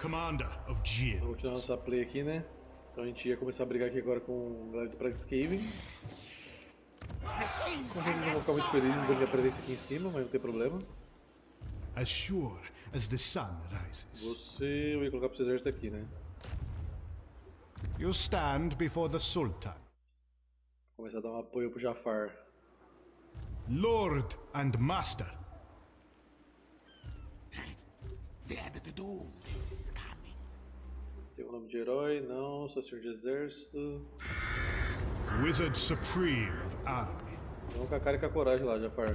Commander of Jin. Vamos continuar nossa play aqui, né? Então a gente ia começar a brigar aqui agora com o galera do Pragscaven. Não vão ficar muito felizes vendo a presença aqui em cima, mas não tem problema. As sure as the sun rises. Você, eu ia colocar pro seu exército aqui, né? You stand before the Sultan, Começar a dar um apoio pro Jafar. Lord and Master. The doom is coming. Nome de herói? Não. Sou senhor de exército. Wizard Supreme of Araby. Vamos com a cara e com a coragem lá, Jafar.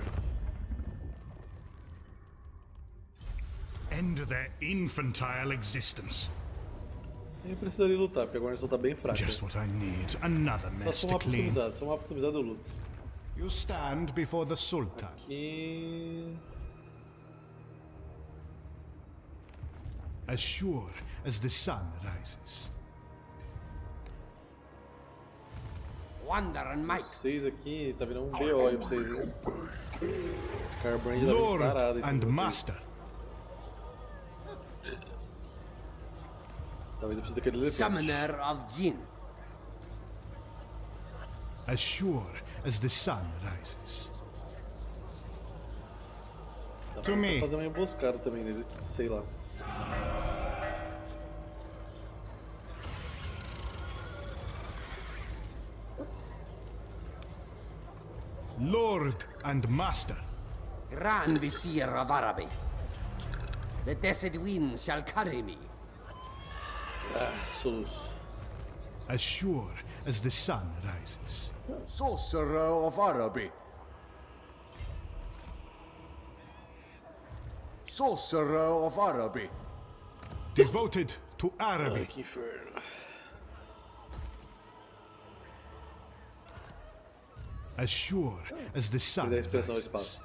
End their infantile existence. Nem precisaria lutar, porque a guarnição tá bem fraca. Just what I need. Another Só mess sou um mapa customizado, sou um mapa customizado eu luto. You stand before the Sultan, Aqui. as sure as the sun rises. Wonder and might. Vocês aqui, tá virando um BO aí pra vocês, hein? Scarbrand tá Lord parado em and. Master. Talvez eu precise daquele elefante. Summoner of Jin. As sure as the sun rises. Dá To pra me. fazer uma emboscada também nele, sei lá. Lord and Master. Grand Vizier of Araby. The desert wind shall carry me. Ah, soluço. As sure as the sun rises. Sorcerer of Araby. Sorcerer of Araby. Devoted to Ai, Araby. As sure as the sun dá expressão ao espaço.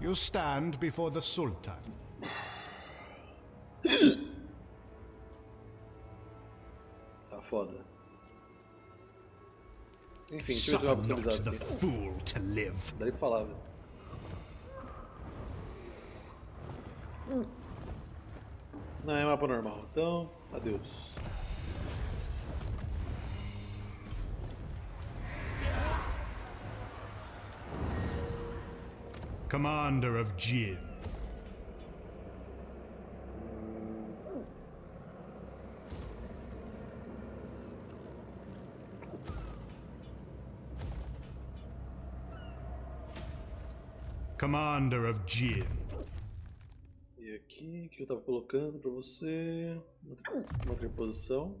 You stand before the Sultan, Tá foda. Enfim, deixa eu ver se suffer eu not customizado the aqui. fool to live. Daí pra falar, velho. Não, é mapa normal. Então, adeus. Commander of Jin. Commander of Jin. Aqui, o que eu tava colocando pra você? Uma outra- uma outra posição.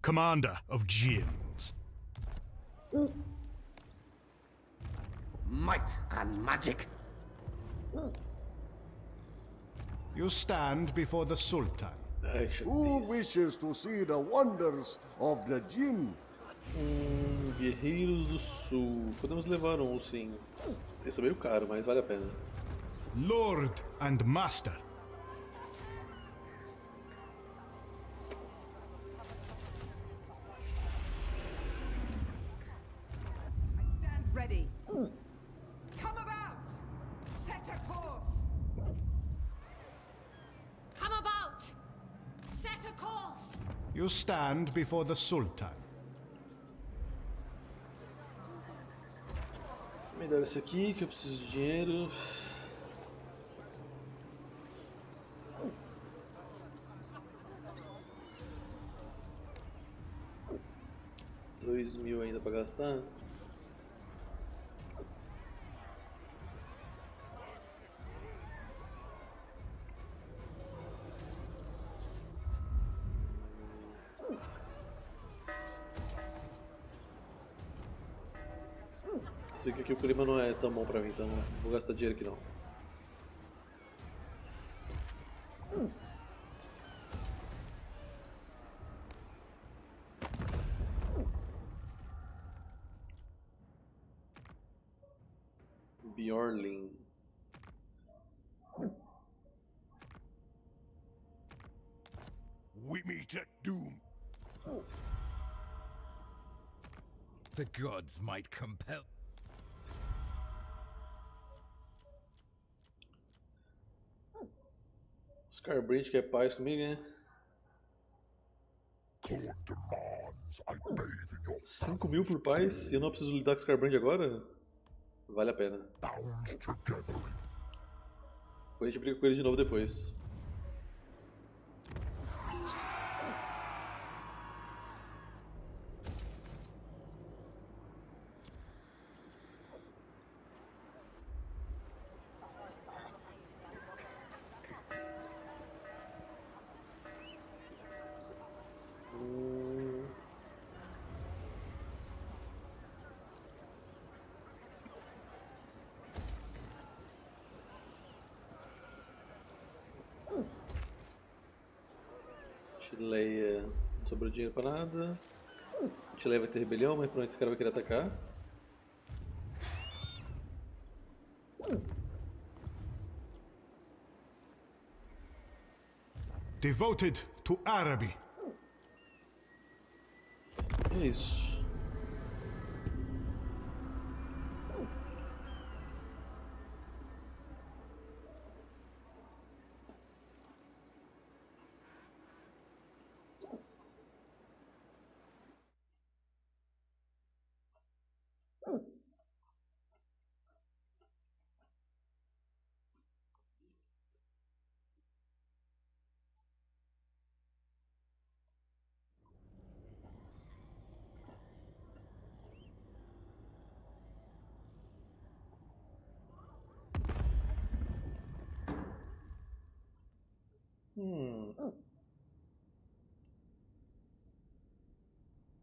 Commander of Jins. Might and magic. You stand before the Sultan. Who wishes to see the wonders of the Jinn? Hum, Guerreiros do Sul. Podemos levar um, sim. Esse é meio caro, mas vale a pena. Lord and Master. Stand before the Sultan. Melhor esse aqui, que eu preciso de dinheiro. Dois mil ainda pra gastar. Aqui o clima não é tão bom pra mim, então não vou gastar dinheiro aqui não. We meet at doom. The gods might compel. Scarbrand quer paz comigo, né? 5 mil por paz e eu não preciso lidar com Scarbrand agora? Vale a pena. Depois a gente briga com ele de novo depois. Chileia não sobrou dinheiro pra nada. Chileia vai ter rebelião, mas provavelmente esse cara vai querer atacar. Devoted to Araby. É isso. Hum.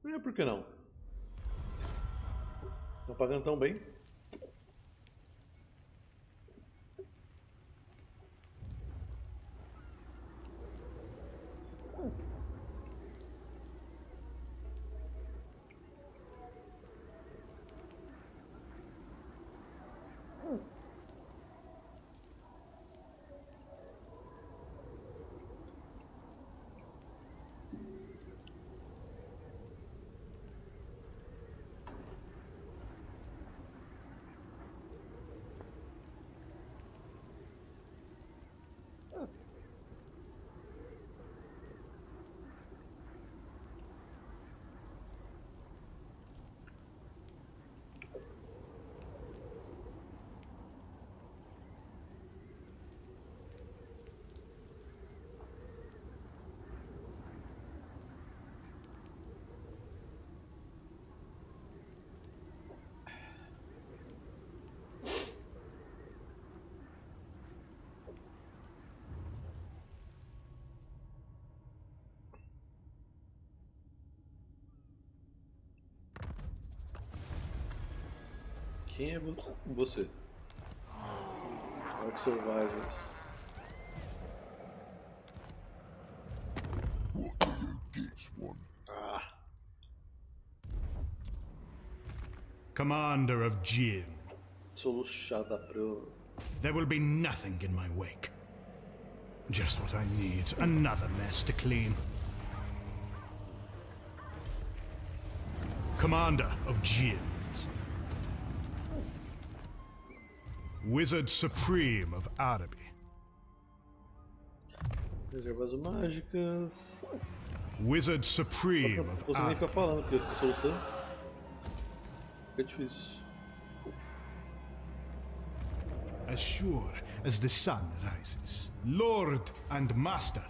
É, por que não? Estão pagando tão bem. Quem é vo- você? Orcs selvagens. Ah, Commander of Jin. pro. There will be nothing in my wake. Just what I need. Another mess to clean. Commander of Jins. Wizard Supreme of Araby. Reservas mágicas. Wizard Supreme of Você nem fica falando, porque fica solução. Fica difícil. As sure as the sun rises. Lord and Master.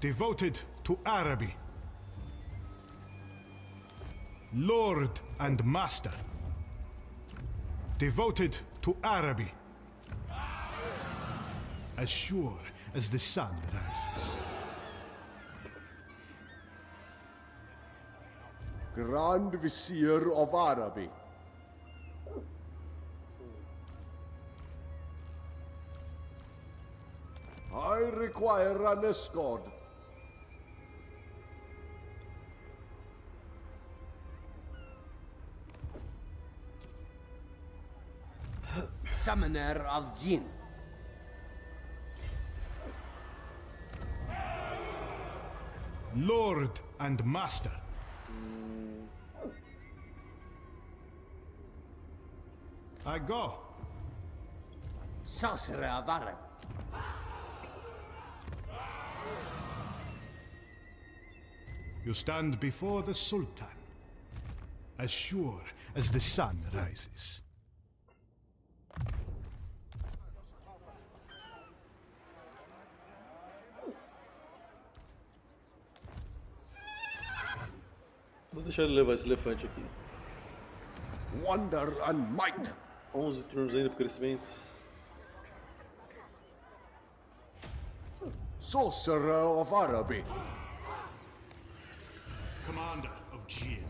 Devoted to Araby. Lord and Master. Devoted to Araby. As sure as the sun rises. Grand Vizier of Araby. I require an escort. Summoner of Jin. Lord and Master. I go. Sorcerer of Araby. You stand before the Sultan, as sure as the sun rises. Vou deixar ele levar esse elefante aqui. Wonder and might. 11 turnos ainda pro crescimento. Sorcerer of Araby. Commander of Jin.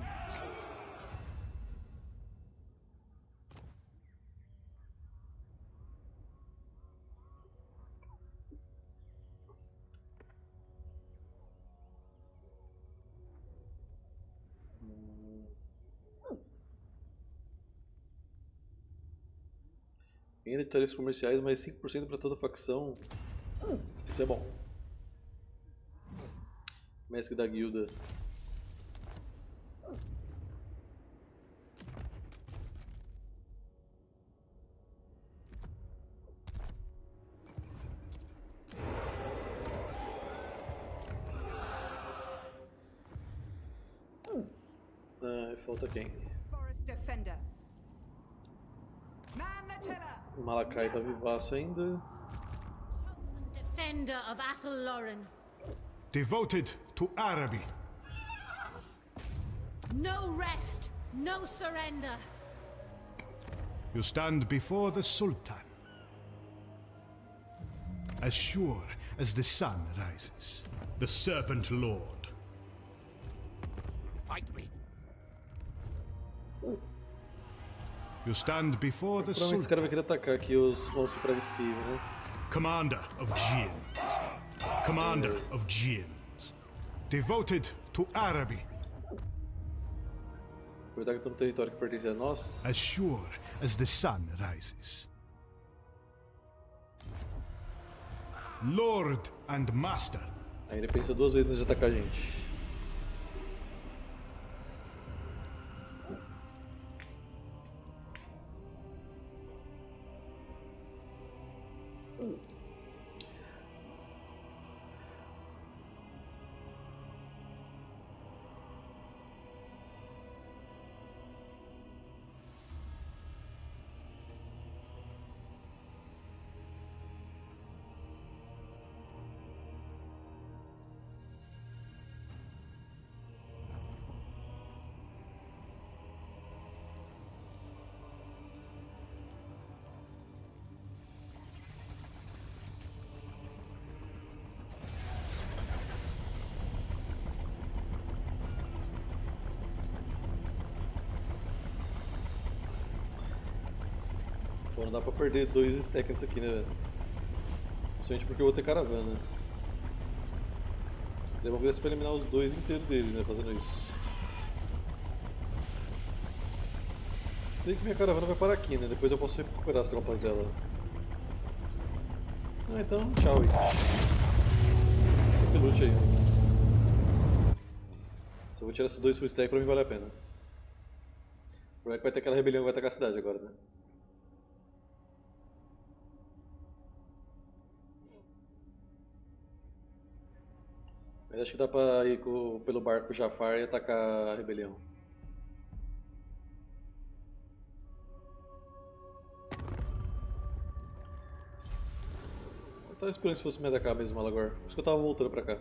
Ainda de tarifas comerciais, mais 5% para toda facção. Isso é bom. Mestre da guilda. Ah, falta quem? Malakai tá vivaço ainda. Defender of Athel Lauren. Devoted to Araby. No rest, no surrender. You stand before the Sultan, as sure as the sun rises. The Serpent Lord. Fight me. You stand before the Provavelmente esse cara vai querer atacar aqui os monstros de praga esquiva, né? Commander of Jins. Commander of Jins. Devoted to no território que pertence a nós. as sure as the sun rises. Lord and Master. Aí ele pensa duas vezes de atacar a gente. Pô, não dá pra perder dois stacks nisso aqui, né, velho? Principalmente porque eu vou ter caravana. Seria bom desse pra eliminar os dois inteiros dele, né, fazendo isso. Sei que minha caravana vai parar aqui, né? Depois eu posso recuperar as tropas dela. Ah, então, tchau aí. Sempre lute aí. Só vou tirar esses dois full stack pra mim vale a pena. O problema é que vai ter aquela rebelião que vai atacar a cidade agora, né? Acho que dá pra ir co- pelo barco Jafar e atacar a rebelião. Eu tava esperando se fosse o Medacá mesmo, Malagor. Por isso que eu tava voltando pra cá.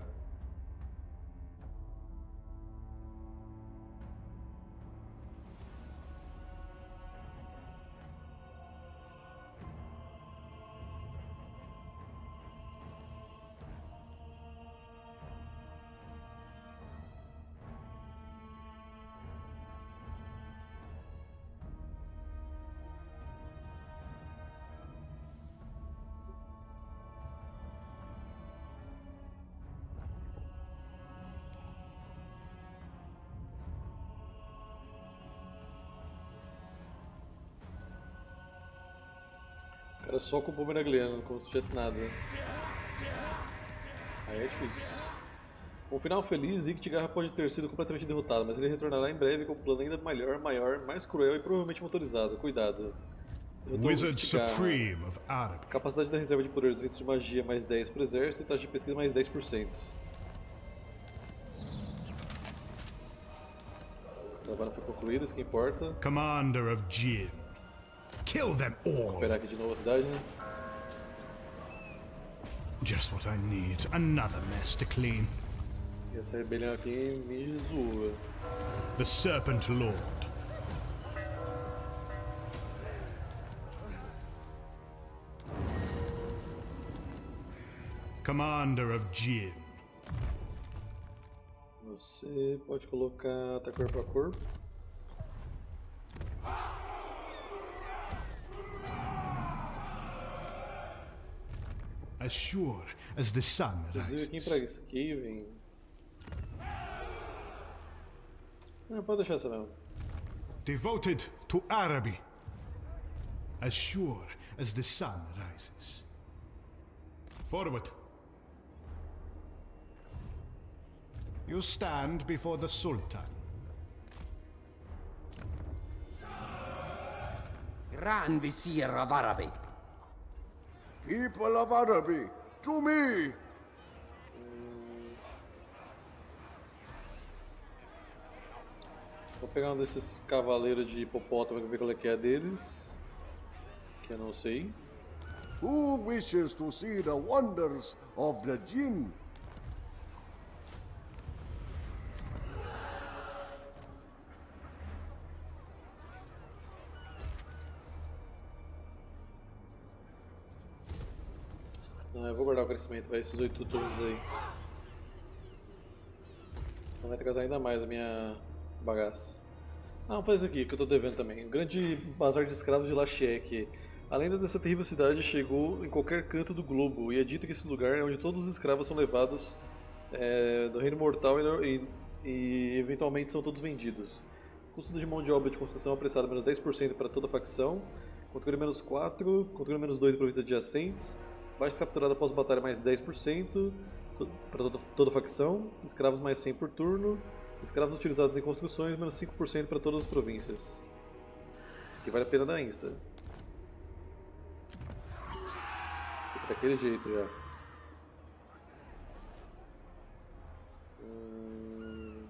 O cara só com o Boomerangliano, como se tivesse nada. Aí é difícil. Um final feliz, Iktigarra pode ter sido completamente derrotado, mas ele retornará em breve com um plano ainda maior, maior, mais cruel e provavelmente motorizado. Cuidado. Wizard Supreme of Araby. Capacidade da reserva de poder dos ventos de magia mais 10 pro exército e taxa de pesquisa mais 10%. A caravana foi concluída, isso que importa. Commander of Jin. Kill them all. Esperar aqui de novo a cidade, né? Just what I need. Another mess to clean. E essa rebelião aqui me zoa. The Serpent Lord. Commander of Jin. Você pode colocar ataque corpo a corpo. As sure as the sun Inclusive aqui rises. pra Skaven. Não, pode deixar essa mesmo. Devoted to Araby. As sure as the sun rises. Forward. You stand before the Sultan. Grand Vizier of Araby. People of Araby, to me! Vou pegar um desses cavaleiros de hipopótamo e ver qual é que é deles. Que eu não sei. Who wishes to see the wonders of the Jinn? Não, eu vou guardar o crescimento, vai esses oito turnos aí. Senão vai atrasar ainda mais a minha bagaça. Ah, vamos fazer isso aqui, que eu tô devendo também. O grande bazar de escravos de Lashek. A lenda dessa terrível cidade chegou em qualquer canto do globo, e é dito que esse lugar é onde todos os escravos são levados é, do reino mortal e, e- e eventualmente são todos vendidos. Custo de mão de obra de construção apressado menos 10% para toda facção. Controle menos 4, controle menos 2 para províncias adjacentes. Baixa capturada após batalha mais 10% para toda, facção. Escravos mais 100 por turno. Escravos utilizados em construções menos 5% para todas as províncias. Isso aqui vale a pena dar insta. Fica daquele jeito já. Hum.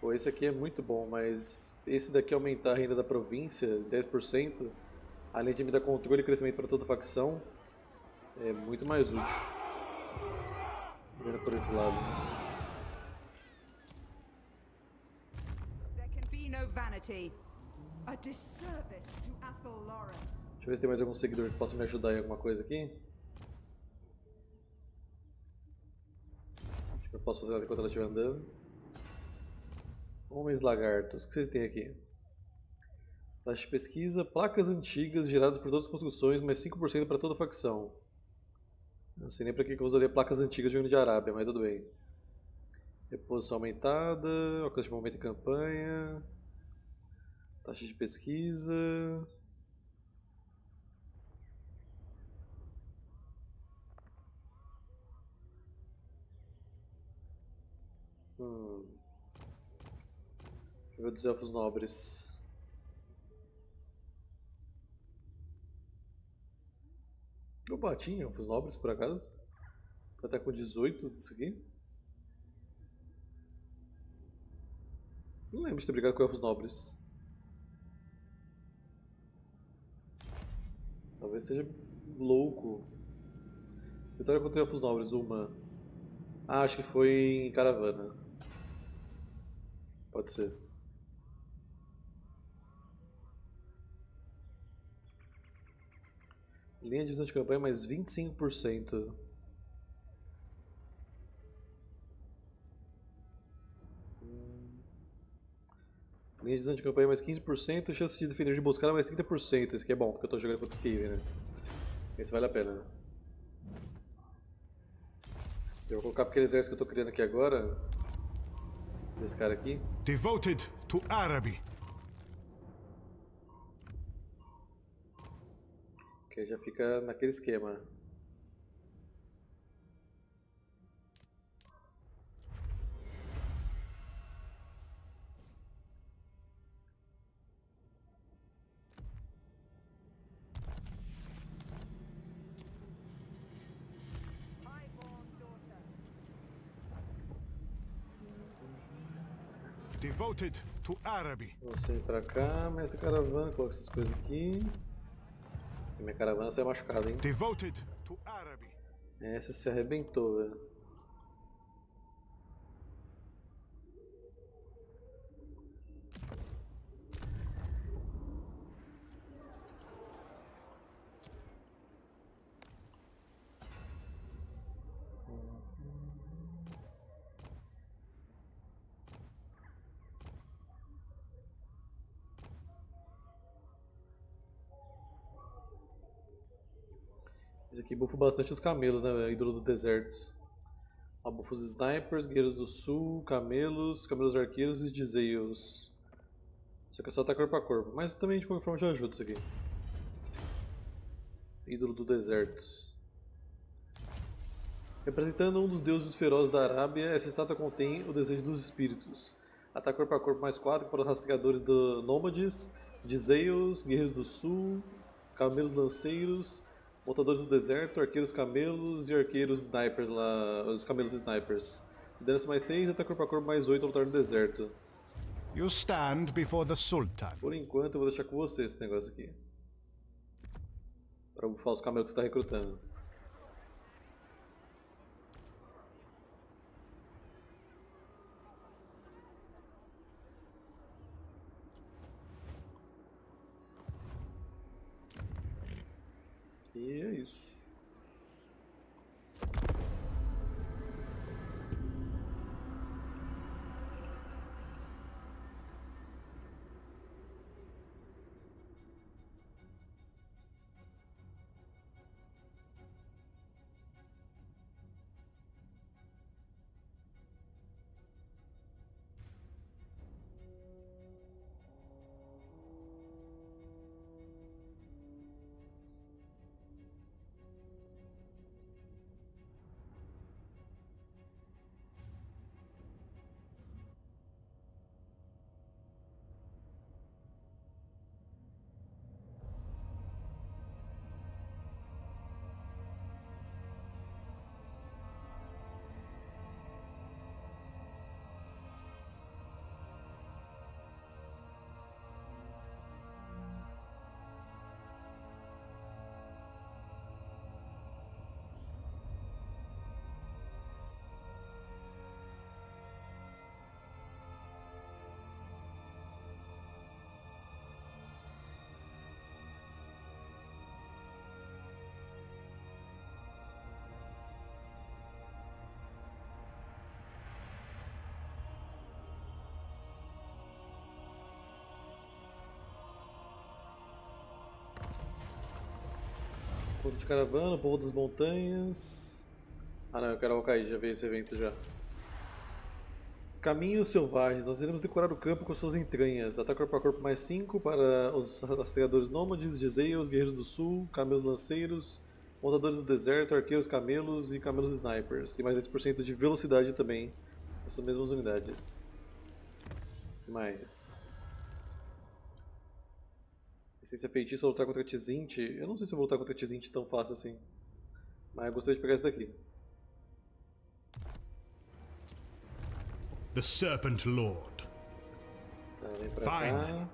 Pô, esse aqui é muito bom, mas esse daqui aumentar a renda da província 10%, além de me dar controle e crescimento para toda a facção, é muito mais útil. Vendo por esse lado. Deixa eu ver se tem mais algum seguidor que possa me ajudar em alguma coisa aqui. Acho que eu posso fazer ela enquanto ela estiver andando. Homens lagartos, o que vocês têm aqui? Taxa de pesquisa, placas antigas geradas por todas as construções, mais 5% para toda facção. Não sei nem para que eu usaria placas antigas de Reino de Arábia, mas tudo bem. Reposição aumentada, alcance de momento em campanha. Taxa de pesquisa. Hum. Dos elfos nobres. Opa, tinha elfos nobres por acaso? Vai estar com 18 disso aqui? Não lembro de ter brigado com elfos nobres. Talvez seja louco. Vitória contra elfos nobres, uma. Ah, acho que foi em caravana. Pode ser. Linha de visão de campanha mais 25%. Hum. Linha de visão de campanha mais 15%, chance de defender de emboscada mais 30%. Esse aqui é bom, porque eu tô jogando contra Skaven, né? Esse vale a pena. Eu vou colocar aquele exército que eu tô criando aqui agora. Desse cara aqui. Devoted to Araby. que já fica naquele esquema. Devoted to Arabi. Você sair pra cá, mestre caravana, coloca essas coisas aqui. Minha caravana saiu machucada, hein? Devoted to Araby. Essa se arrebentou, velho. Esse aqui bufa bastante os camelos, né? Ídolo do deserto. Ó, bufa os snipers, guerreiros do sul, camelos, camelos arqueiros e dizeios. Só que é só ataque corpo a corpo. Mas também de qualquer forma já ajuda isso aqui. Ídolo do deserto. Representando um dos deuses ferozes da Arábia, essa estátua contém o desejo dos espíritos. Ataque corpo a corpo mais 4 para os rastreadores do Nômades, Dizeios, Guerreiros do Sul, Camelos Lanceiros, Montadores do Deserto, Arqueiros Camelos e Arqueiros Snipers lá, os Camelos Snipers. Liderança mais 6, ataque corpo a corpo mais 8 ao lutar no deserto. You stand before the Sultan. Por enquanto eu vou deixar com você esse negócio aqui. Pra bufar os camelos que você está recrutando. E é isso. Povo de caravana, povo das montanhas. Ah não, eu quero Alcaí, já veio esse evento já. Caminhos selvagens, nós iremos decorar o campo com suas entranhas. Ataque corpo a corpo mais 5 para os rastreadores nômades, Dizeios, guerreiros do sul, camelos lanceiros, montadores do deserto, arqueiros camelos e camelos snipers. E mais 10% de velocidade também, essas mesmas unidades. O que mais? Essência feitiça lutar contra Tzint. Eu não sei se eu vou lutar contra Tzint tão fácil assim. Mas eu gostaria de pegar esse daqui. The Serpent Lord. Tá, vem pra Fine. cá.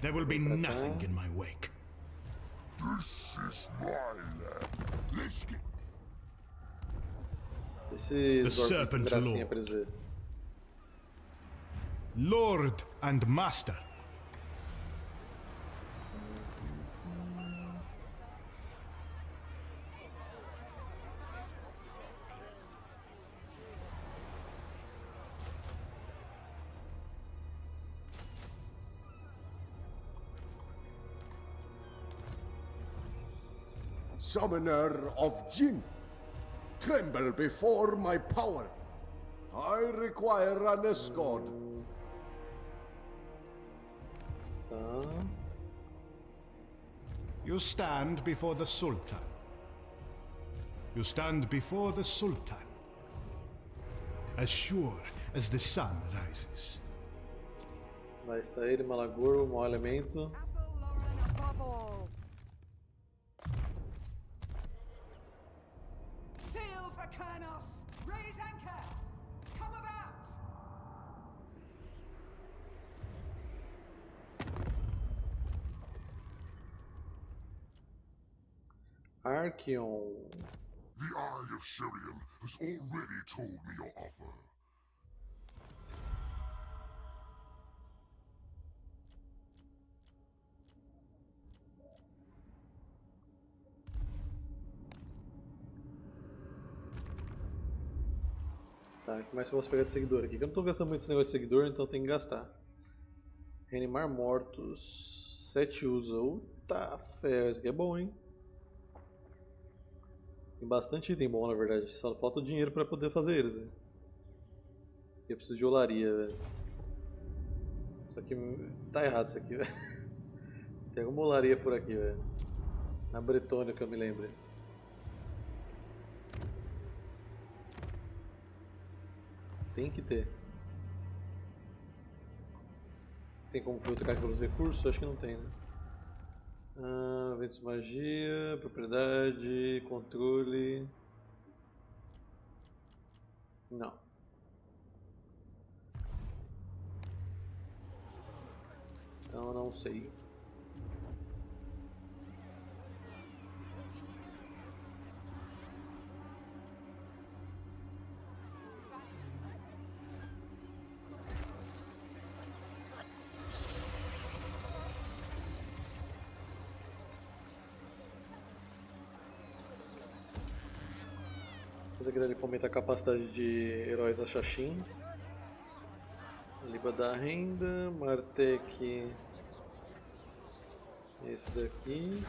There will be cá. nothing in my wake. Esses orcs Serpent gracinha Lord. pra eles verem. Lord and Master. Summoner of Jinn, tremble before my power. I require an escort. Tá. You stand before the Sultan. You stand before the Sultan. As sure as the sun rises. Lá está ele, Malagor, mau elemento. Athel Archeon. The Eye of Sirion has already told me your offer. Tá, o que mais eu posso pegar de seguidor aqui? Eu não tô gastando muito esse negócio de seguidor, então tem que gastar. Reanimar mortos. 7 usa. Uta, fé, isso aqui é bom, hein? Tem bastante item bom, na verdade. Só falta o dinheiro pra poder fazer eles, né? Eu preciso de olaria, velho. Só que tá errado isso aqui, velho. Tem alguma olaria por aqui, velho. Na Bretônia que eu me lembre. Tem que ter. Tem como filtrar pelos recursos? Acho que não tem, né? Ah, ventos magia, propriedade, controle. Não. Então não sei. Esse aqui deve aumentar a capacidade de heróis Achachim. Liba da renda, Martec. Esse daqui.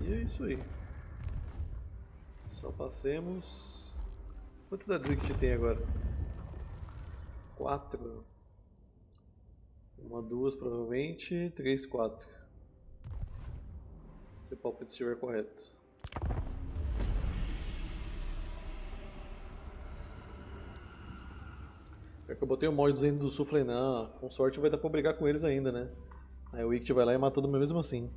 E é isso aí. Só passemos. Quantos da Dwight tem agora? Quatro. Uma, duas provavelmente. Três, quatro. Se o palpite estiver correto. É que eu botei o mod dos Reinos do Sul, falei, não, com sorte vai dar pra brigar com eles ainda, né? Aí o Ict vai lá e mata todo mundo mesmo assim.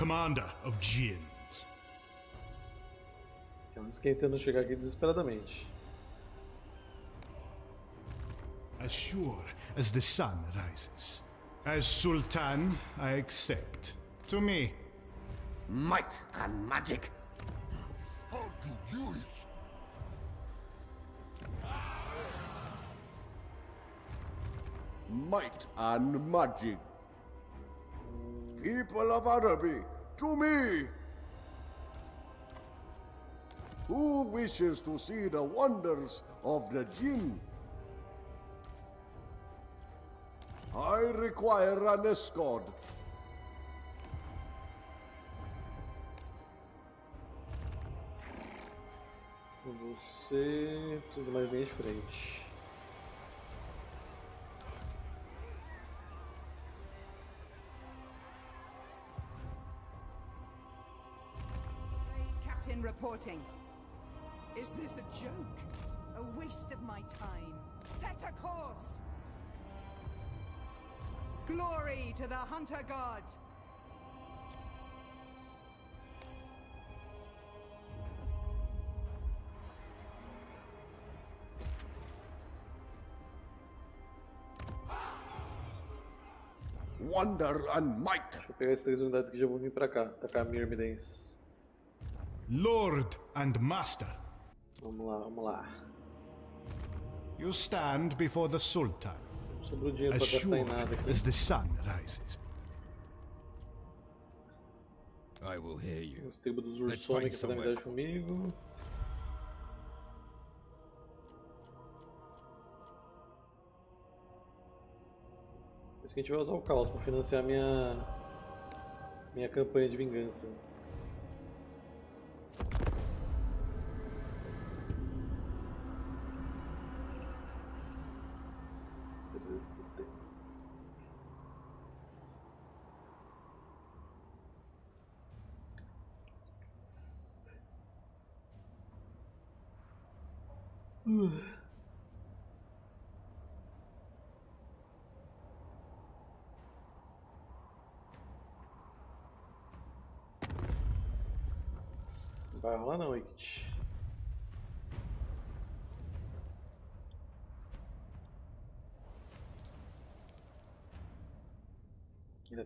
Commander of Jins. Temos que tentando chegar aqui desesperadamente. As sure as the sun rises. As Sultan, I accept. To me, Might and magic. How do you use Might and magic. People of Araby, to me! Who wishes to see the wonders of the Jinn? I require an escort. Você precisa mais linha de frente. teleporting. Is this a joke? A waste of my time. Set a course! Glory to the Hunter God! Wonder and Might. Pegar esse que já vou vir pra cá, tacar Lord and Master, Vamos lá, vamos lá. you stand before the Sultan, sobrou dinheiro as pra gastar sure em nada aqui. as the sun rises. I will hear you. Os tribos dos que fazem amizade comigo. Por isso que a gente vai usar o caos para financiar minha minha campanha de vingança.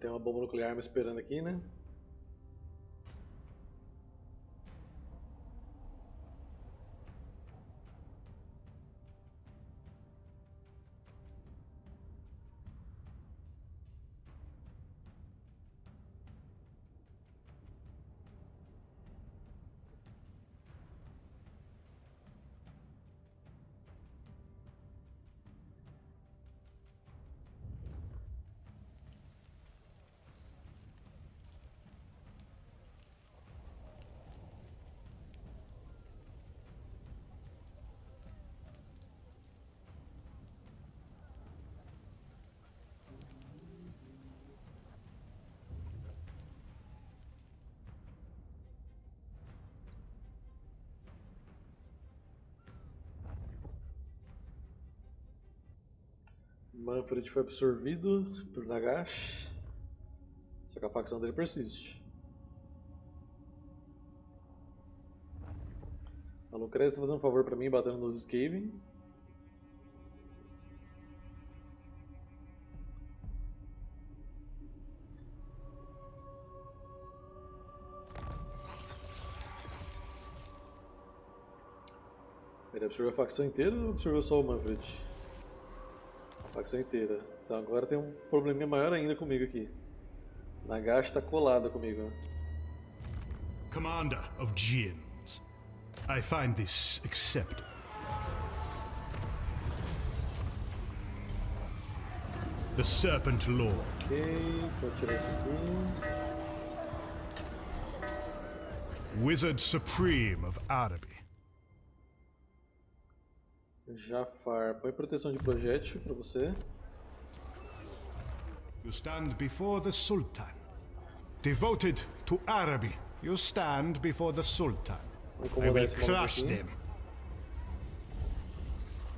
Tem uma bomba nuclear me esperando aqui, né? Manfred foi absorvido por Nagash. Só que a facção dele persiste. A Lucrece tá fazendo um favor pra mim, batendo nos Skaven. Ele absorveu a facção inteira ou absorveu só o Manfred? Facção inteira. Então agora tem um probleminha maior ainda comigo aqui. Nagash tá colada comigo. Commander of Jinns, I find this acceptable. The Serpent Lord, Ok, vou tirar isso aqui. Wizard Supreme of Araby. Jafar, põe proteção de projétil pra você. You stand before the Sultan. Devoted to Araby, you stand before the Sultan. Vou I will crush them.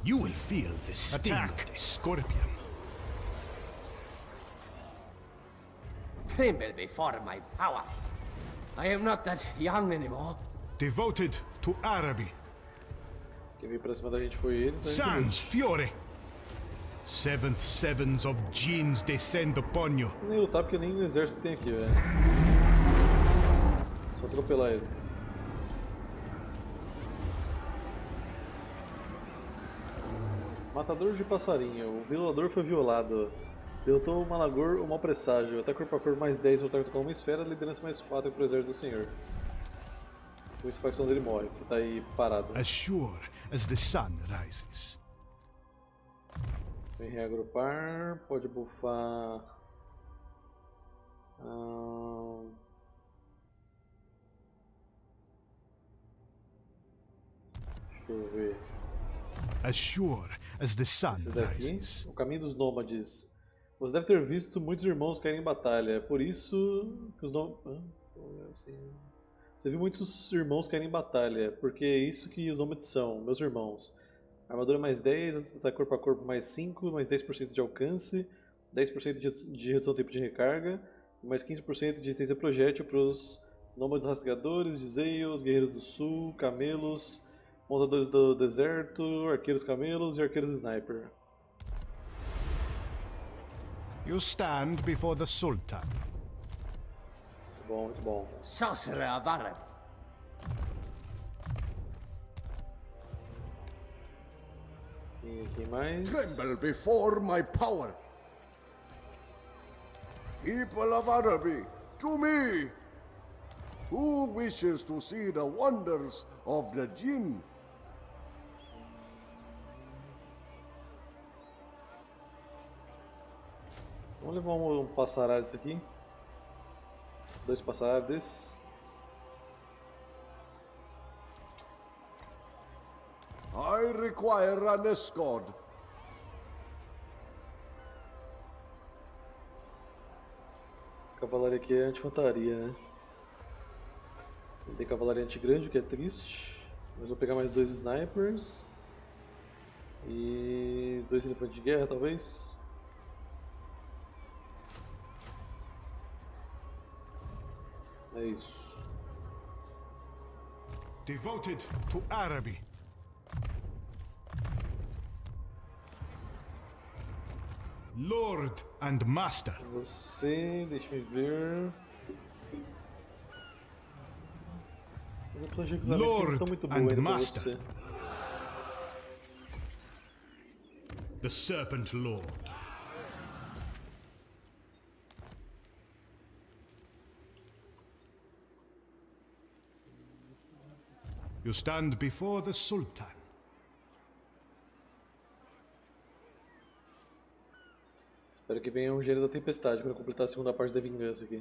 You will feel the sting of the scorpion. Tremble before my power. I am not that young anymore. Devoted to Araby, Quem veio pra cima da gente foi ele. Tá Sans Fury. Seventh sevens of Jinns descend upon you. Nem lutar porque nem exército tem aqui, velho. Só atropelar ele. Matador de passarinho. O violador foi violado. Derrotou o Malagor, o mau presságio. Até corpo a corpo mais 10, voltar com uma esfera, liderança mais 4 pro exército do senhor. Com isso a facção dele morre, que tá aí parado. As sure as the sun rises. Vem reagrupar, pode bufar. Ahn, Deixa eu ver. As sure as the sun daqui. rises. O caminho dos nômades. Você deve ter visto muitos irmãos caírem em batalha. Por isso que os nômades. Você muitos irmãos caírem em batalha. Porque é isso que os nômades são, meus irmãos. Armadura mais 10, ataque corpo a corpo mais 5, mais 10% de alcance, 10% de de redução do tempo de recarga, mais 15% de resistência projétil para os nômades rastreadores, Zeyos, guerreiros do sul, camelos, montadores do deserto, arqueiros camelos e arqueiros sniper. You stand before the Sultan. Muito bom, muito bom. Sorcerer of Arab. Quem aqui mais? Tremble before my power. People of Araby, to me! Who wishes to see the wonders of the Jinn? Vamos levar um, um passaralho desse aqui. Dois desses. I require an escort. Cavalaria aqui é anti-infantaria, né? Não tem cavalaria anti-grande, o que é triste. Mas vou pegar mais dois snipers. E dois elefantes de guerra, talvez. É isso. Devoted to Arabi. Lord and Master. Você, deixa-me ver. Lord and Master. The Serpent Lord. You stand before the Sultan. Espero que venha um gênio da tempestade para completar a segunda parte da vingança aqui.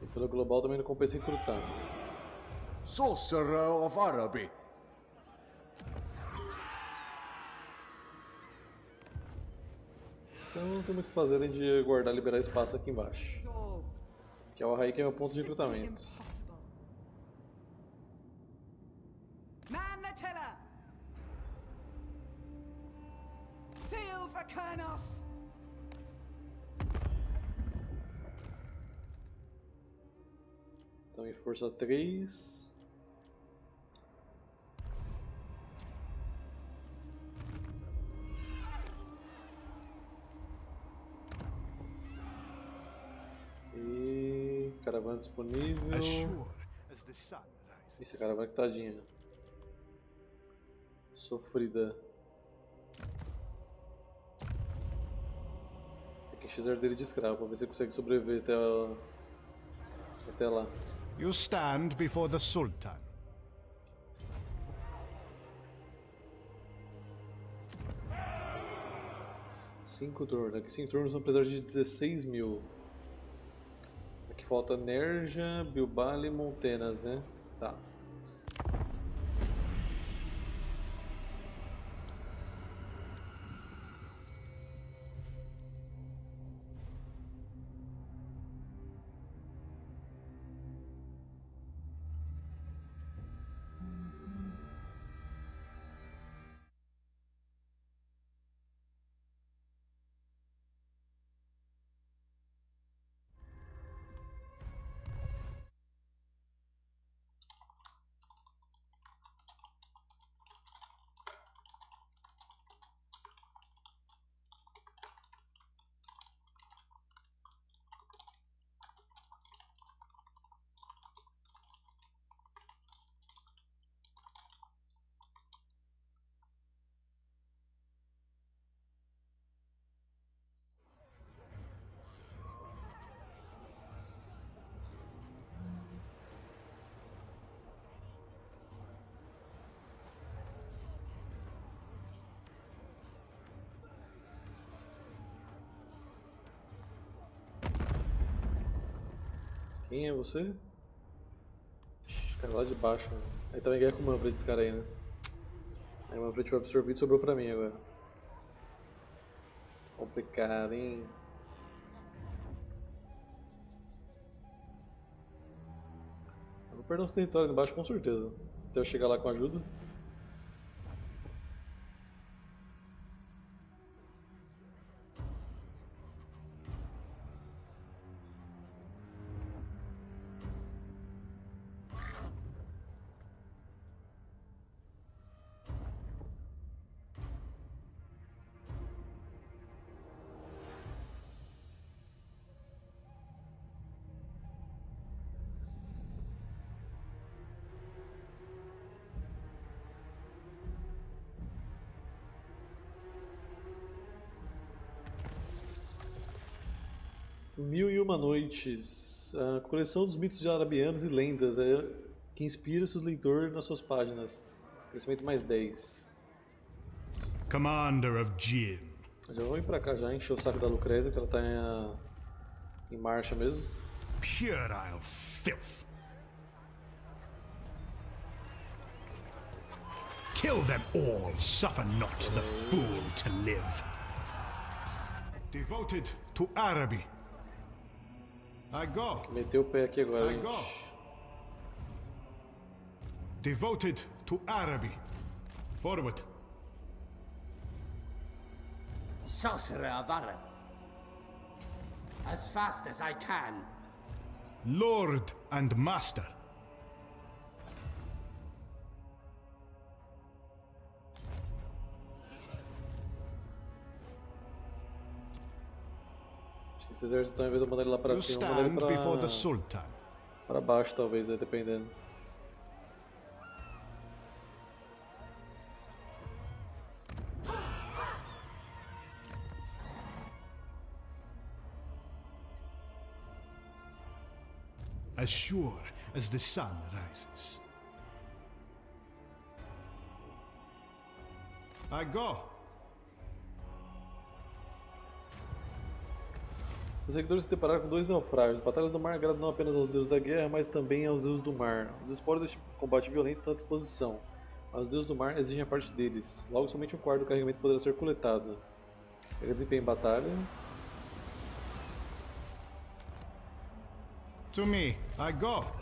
E pelo global também não compensa encrutar. Sorcerer of Araby. Então não tem muito o que fazer além de guardar e liberar espaço aqui embaixo. Que é o Raí que é meu ponto de recrutamento. for Kernos! Então em força 3. Disponível. Esse caravana que tadinha. Sofrida. Tem que encher dele de escravo pra ver se ele consegue sobreviver até, a- até lá. You stand before the Sultan. Cinco turnos. Aqui cinco turnos vão precisar de 16 mil. Falta Nerja, Bilbali e Montenas, né? Tá. Quem é você? Ixi, cara lá de baixo. Mano. Aí também ganha com o Manfred esse cara aí, né? Aí o Manfred foi absorvido e sobrou pra mim agora. Complicado, hein? Eu vou perder uns territórios embaixo com certeza. Até eu chegar lá com ajuda. Uma Noites, a coleção dos mitos de arabianos e lendas, é, que inspira seus leitores nas suas páginas. Crescimento mais 10. Commander of Jin. Já vamos ir pra cá já, encher o saco da Lucrécia, que ela tá em, em marcha mesmo. Puerile filth. Kill them all, suffer not the fool to live. Devoted to Araby. I go. Meteu o pé aqui agora, gente. go. Devoted to Araby. Forward. Sorcerer of Arab. As fast as I can. Lord and Master. Esse exército, ao invés de eu mandar ele lá pra You cima, eu mandar ele pra, Sultan. pra baixo, talvez, aí, dependendo. as sure as the sun rises. I go. Os seguidores se depararam com dois naufrágios. As batalhas do mar agradam não apenas aos deuses da guerra, mas também aos deuses do mar. Os esporos deste combate violento estão à disposição, mas os deuses do mar exigem a parte deles. Logo, somente um quarto do carregamento poderá ser coletado. Pega desempenho em batalha. To me, I go.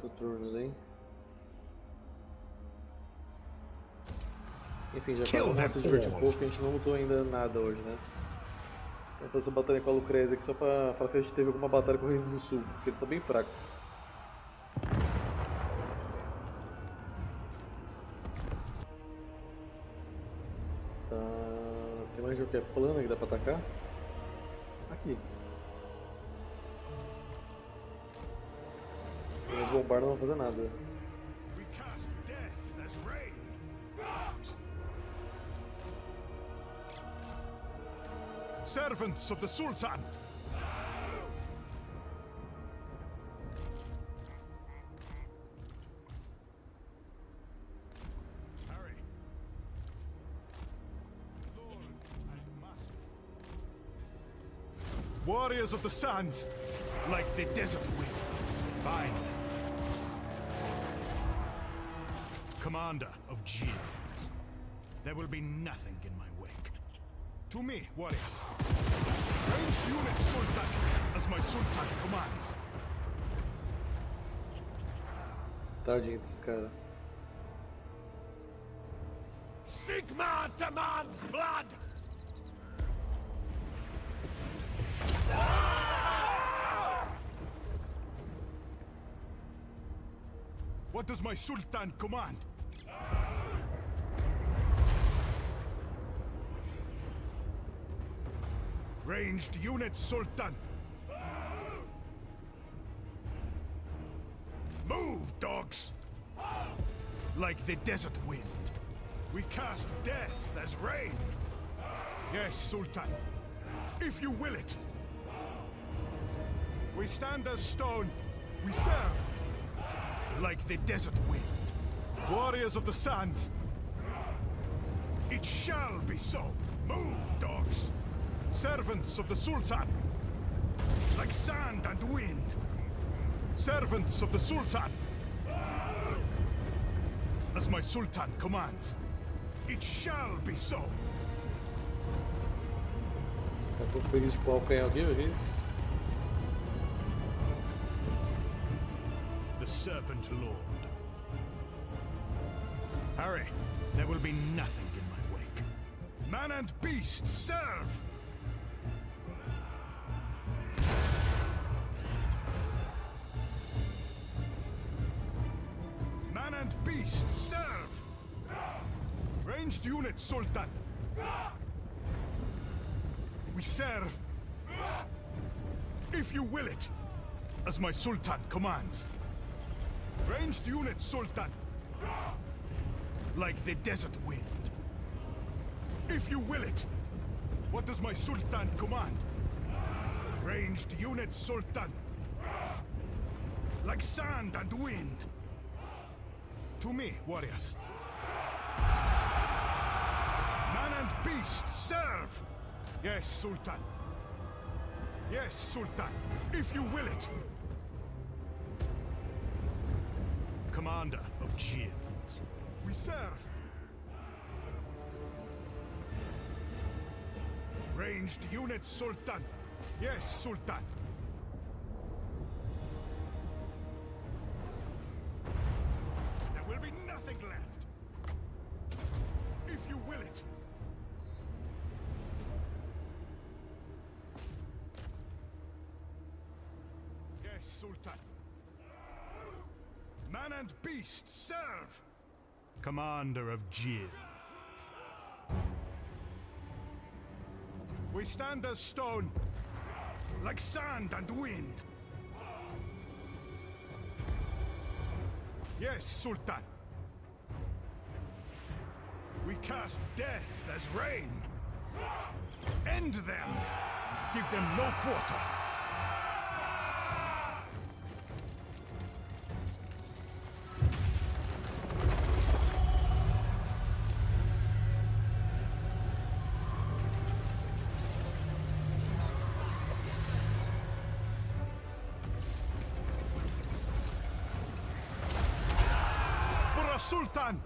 Quatro turnos, hein? Enfim, já Kill acabou them se divertir um pouco, a gente não lutou ainda nada hoje, né? Tenta essa batalha com a Lucrezia aqui só pra falar que a gente teve alguma batalha com o Reino do Sul, porque eles estão bem fracos. Tá. Tem mais jogo que é plano que dá pra atacar? Aqui. bombardas não vão fazer nada. Servants of the Sultan! Warriors of the sands, like the desert wind, find Commander of Gears. There will be nothing in my wake. To me, warriors. Ranged unit Sultan, as my Sultan commands. Tadinho desses caras. Sigmar demands blood! What does my Sultan command? Ranged unit Sultan. Move, dogs! Like the desert wind. We cast death as rain. Yes, Sultan. If you will it. We stand as stone. We serve like the desert wind. Warriors of the sands. It shall be so. Move, dogs. Servants of the Sultan. Like sand and wind. Servants of the Sultan. As my Sultan commands. It shall be so. Esse cara ficou com preguiça de pôr o canhão aqui, viu isso? the Serpent Lord. Harry, there will be nothing in my wake. Man and beast, serve! Ranged unit, Sultan! We serve! If you will it, as my Sultan commands. Ranged unit, Sultan. Like the desert wind. If you will it. What does my Sultan command? Ranged unit, Sultan. Like sand and wind. To me, warriors. Man and beast, serve! Yes, Sultan. Yes, Sultan. If you will it. Commander of Jins. We serve. Ranged unit, Sultan. Yes, Sultan. There will be nothing left. If you will it. Yes, Sultan. Man and beast, serve! Commander of Jin. We stand as stone, like sand and wind. Yes, Sultan. We cast death as rain. End them. Give them no quarter. Sultan!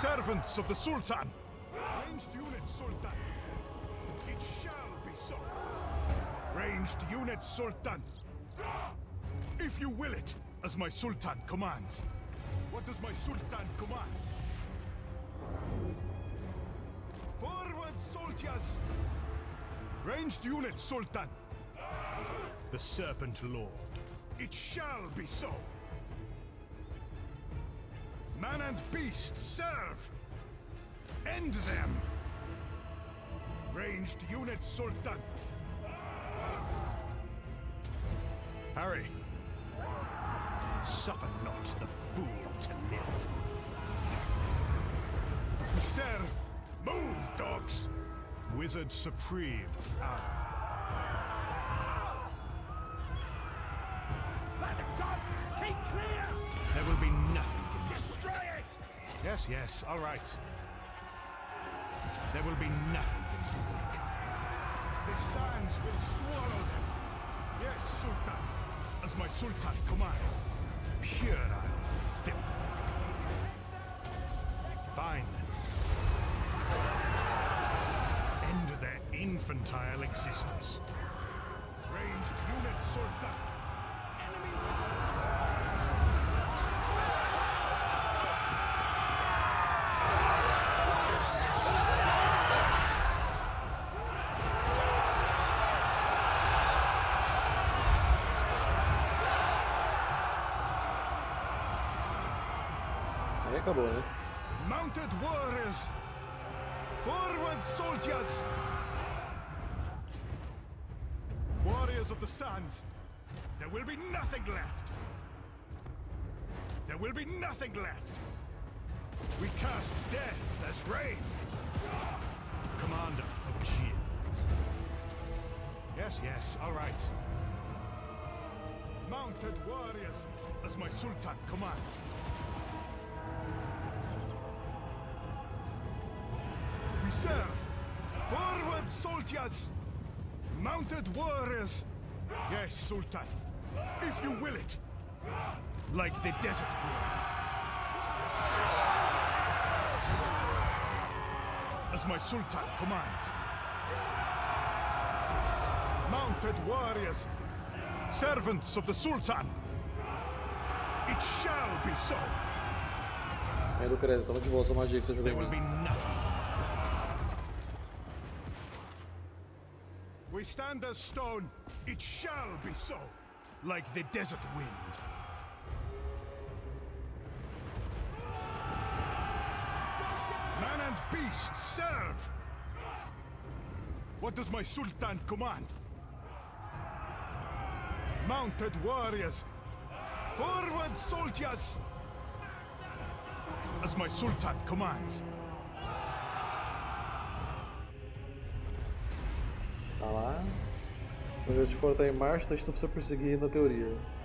Servants of the Sultan! Ranged unit, Sultan! It shall be so! Ranged unit, Sultan! If you will it, as my Sultan commands. What does my Sultan command? Forward, soldiers! Ranged unit, Sultan! The Serpent Lord. It shall be so! Man and beast, serve! End them! Ranged unit, Sultan! Harry! Suffer not the fool to live. Serve! Move, dogs! Wizard Supreme. Ah. Gods, keep clear! There will be nothing in this. Destroy it! Yes, yes, all right. There will be nothing in the wake. The sands will swallow them. Yes, Sultan. As my Sultan commands. Puerile filth. Fine. End their infantile existence. Ranged unit, Sultan. Acabou, né? Mounted warriors! Forward, soldiers! Warriors of the sands, there will be nothing left! There will be nothing left! We cast death as rain! Commander of Gears. Yes, yes, all right. Mounted warriors, as my Sultan commands. We serve! Forward, soldiers! Mounted warriors! Yes, Sultan. If you will it. Like the desert wind. As my Sultan commands. Mounted warriors! Servants of the Sultan! It shall be so! Aí, Lucrezio, toma de volta a magia que você jogou There will be nothing. We stand as stone. It shall be so. Like the desert wind. Man and beast serve. What does my Sultan command? Mounted warriors! Forward, soldiers! As my Sultan commands. Lá. O Justiça de Fora tá em marcha, então a gente não precisa perseguir na teoria.